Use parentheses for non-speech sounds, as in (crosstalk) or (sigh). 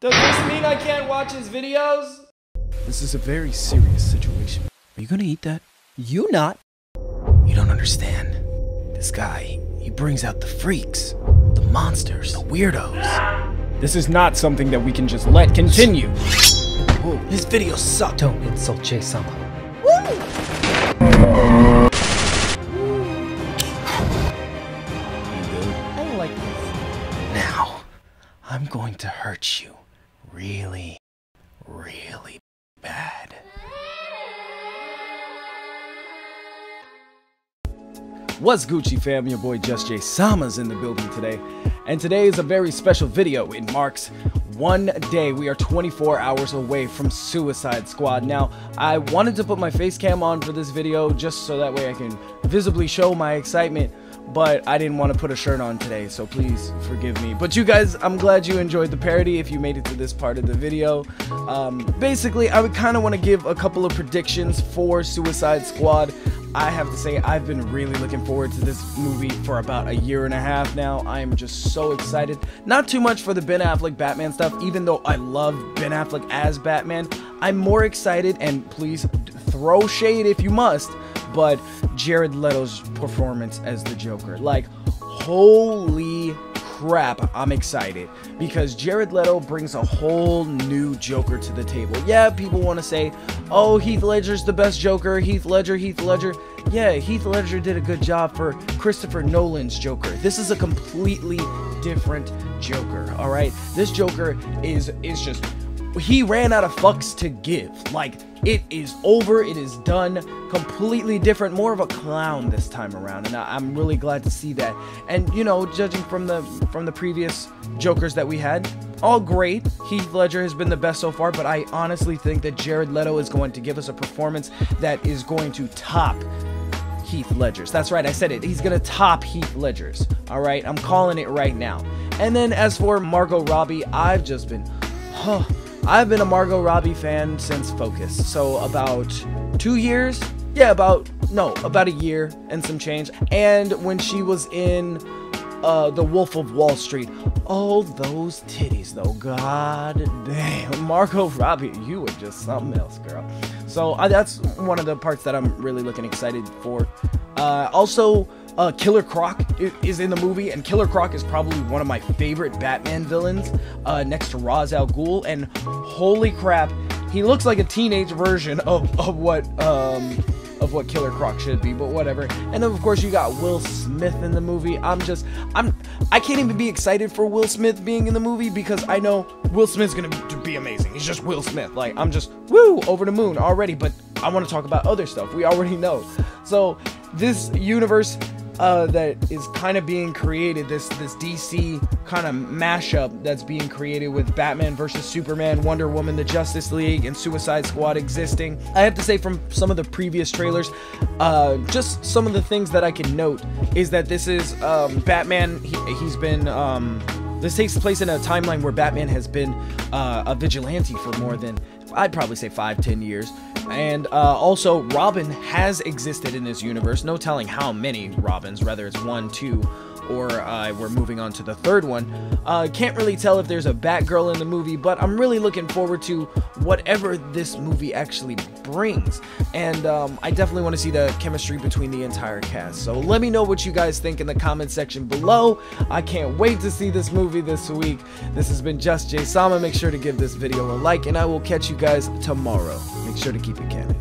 Does this mean I can't watch his videos? This is a very serious situation. Are you gonna eat that? You not. You don't understand. This guy, he brings out the freaks, the monsters, the weirdos. This is not something that we can just let continue. Whoa, his videos suck. Don't insult Jay Sama. I like this. Now, I'm going to hurt you really, really bad. What's Gucci fam? Your boy Just Jay Sama's in the building today. And today is a very special video. It marks one day. We are 24 hours away from Suicide Squad. Now, I wanted to put my face cam on for this video just so that way I can visibly show my excitement but I didn't want to put a shirt on today, so please forgive me. But you guys, I'm glad you enjoyed the parody if you made it to this part of the video. Um, basically, I would kind of want to give a couple of predictions for Suicide Squad. I have to say, I've been really looking forward to this movie for about a year and a half now. I am just so excited. Not too much for the Ben Affleck Batman stuff, even though I love Ben Affleck as Batman. I'm more excited, and please throw shade if you must, but Jared Leto's performance as the Joker. Like, holy crap, I'm excited because Jared Leto brings a whole new Joker to the table. Yeah, people want to say, oh, Heath Ledger's the best Joker, Heath Ledger, Heath Ledger. Yeah, Heath Ledger did a good job for Christopher Nolan's Joker. This is a completely different Joker, all right? This Joker is is just he ran out of fucks to give. Like, it is over, it is done, completely different, more of a clown this time around, and I, am really glad to see that. And you know, judging from the from the previous Jokers that we had, all great. Heath Ledger has been the best so far, but I honestly think that Jared Leto is going to give us a performance that is going to top Heath Ledger's. That's right, I said it. He's gonna top Heath Ledger's. All right, I'm calling it right now. And then as for Margot Robbie, I've just been, huh. I've been a Margot Robbie fan since Focus, so about two years. Yeah, about no, about a year and some change. And when she was in uh, The Wolf of Wall Street, oh those titties though, god damn, (laughs) Margot Robbie, you were just something else, girl. So uh, that's one of the parts that I'm really looking excited for. Uh, also, uh, Killer Croc is in the movie, and Killer Croc is probably one of my favorite Batman villains, uh, next to Ra's al Ghul. And holy crap, he looks like a teenage version of, of what um, of what Killer Croc should be, but whatever. And then of course you got Will Smith in the movie. I'm just I'm I can't even be excited for Will Smith being in the movie because I know Will Smith's gonna be amazing. He's just Will Smith. Like I'm just woo over the moon already. But I want to talk about other stuff. We already know. So this universe uh, that is kind of being created. This this DC kind of mashup that's being created with Batman versus Superman, Wonder Woman, the Justice League, and Suicide Squad existing. I have to say, from some of the previous trailers, uh, just some of the things that I can note is that this is um, Batman. He, he's been. Um, this takes place in a timeline where Batman has been uh, a vigilante for more than I'd probably say five, ten years. And uh, also, Robin has existed in this universe. No telling how many Robins, whether it's one, two, or uh, we're moving on to the third one. Uh, can't really tell if there's a Batgirl in the movie, but I'm really looking forward to whatever this movie actually brings. And um, I definitely want to see the chemistry between the entire cast. So let me know what you guys think in the comment section below. I can't wait to see this movie this week. This has been Just Jay Sama. Make sure to give this video a like, and I will catch you guys tomorrow. Sure to keep it canon.